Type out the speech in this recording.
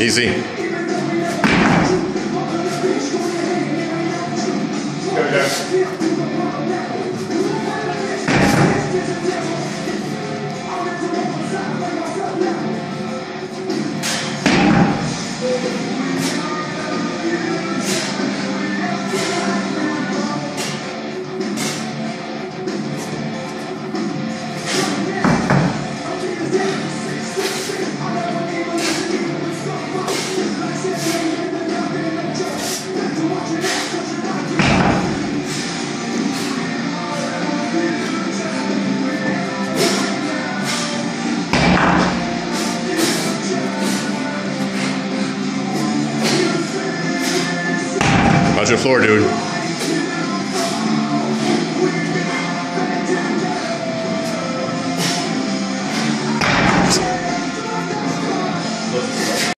Easy. Go down. Watch your floor, dude.